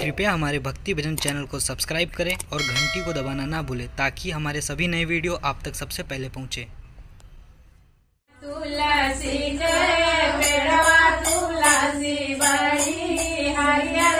कृपया हमारे भक्ति भजन चैनल को सब्सक्राइब करें और घंटी को दबाना ना भूलें ताकि हमारे सभी नए वीडियो आप तक सबसे पहले पहुँचे। तुलसी जय तुलसी बड़ी, हरियर